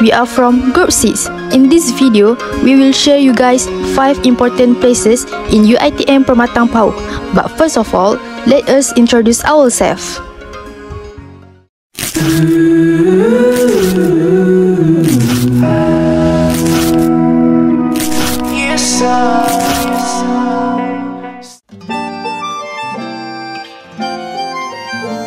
We are from Group 6. In this video, we will share you guys 5 important places in UITM Permatang Pauh. But first of all, let us introduce ourselves.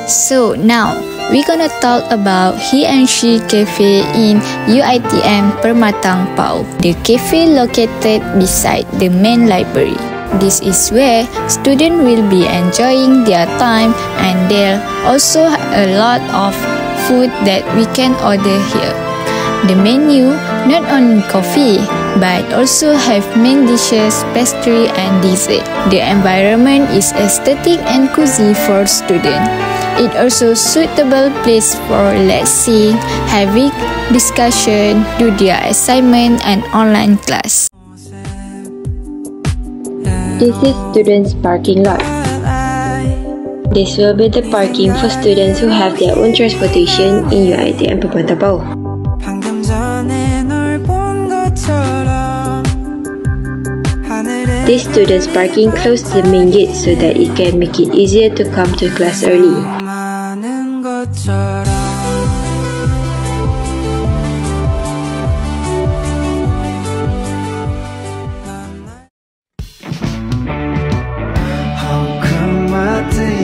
So now we're gonna talk about He and She Cafe in UITM Permatang Pau. The cafe located beside the main library. This is where students will be enjoying their time and there also a lot of food that we can order here. The menu not only coffee but also have main dishes, pastry and dessert. The environment is aesthetic and cozy for students. It also suitable place for relaxing, having discussion, do their assignment and online class. This is students parking lot. This will be the parking for students who have their own transportation in UITM Permatang This students parking close to the main gate so that it can make it easier to come to class early.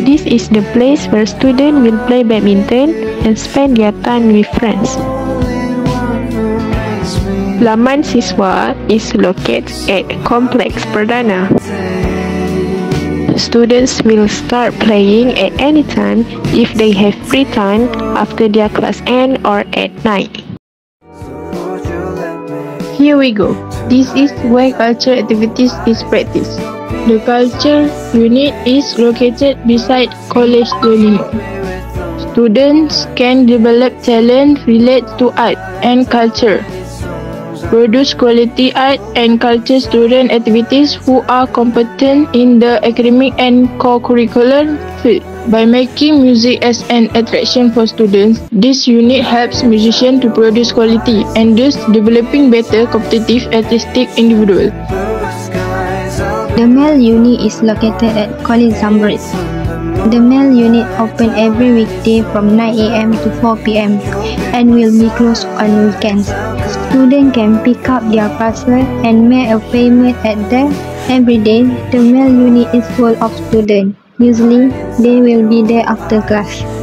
This is the place where students will play badminton and spend their time with friends. Laman Siswa is located at Complex Perdana. Students will start playing at any time if they have free time after their class end or at night. Here we go. This is where cultural activities is practiced. The culture unit is located beside College Building. Students can develop talent related to art and culture. Produce quality art and culture student activities who are competent in the academic and co-curricular field. By making music as an attraction for students, this unit helps musicians to produce quality and thus developing better competitive artistic individuals. The male unit is located at College Zambrit. The male unit open every weekday from 9 a.m. to 4 p.m. and will be closed on weekends. Students can pick up their parcel and make a payment at there. Every day, the male unit is full of students. Usually, they will be there after class.